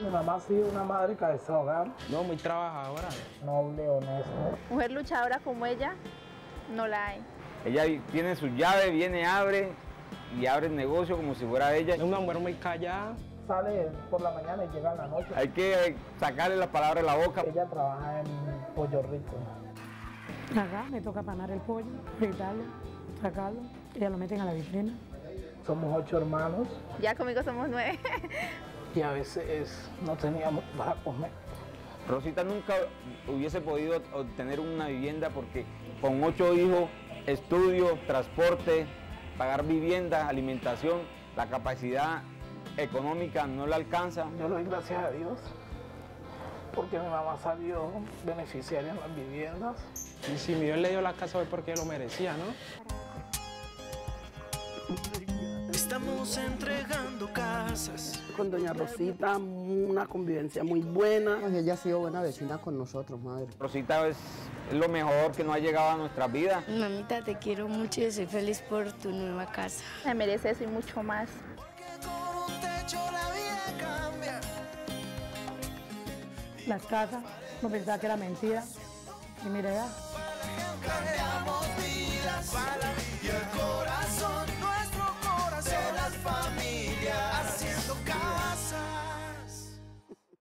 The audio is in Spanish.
Mi mamá ha sido una madre cabeza de hogar, No, muy trabajadora. noble, honesta. Mujer luchadora como ella, no la hay. Ella tiene su llave, viene, abre y abre el negocio como si fuera ella. Es una mujer muy callada. Sale por la mañana y llega en la noche. Hay que sacarle las palabras de la boca. Ella trabaja en Pollo Rico. Acá me toca panar el pollo, fritarlo, sacarlo, y ya lo meten a la vitrina. Somos ocho hermanos Ya conmigo somos nueve. y a veces no teníamos para comer. Rosita nunca hubiese podido obtener una vivienda porque con ocho hijos, estudio, transporte, pagar vivienda, alimentación, la capacidad económica no la alcanza. Yo le doy gracias a Dios porque mi mamá salió beneficiaria en las viviendas. Y si mi Dios le dio la casa fue porque lo merecía, ¿no? Estamos entregando casas. Con doña Rosita, una convivencia muy buena. Ella ha sido buena vecina con nosotros, madre. Rosita es lo mejor que nos ha llegado a nuestra vida. Mamita, te quiero mucho y soy feliz por tu nueva casa. Me merece eso y mucho más. Las casas, no pensaba que era mentira. Y mire, ya.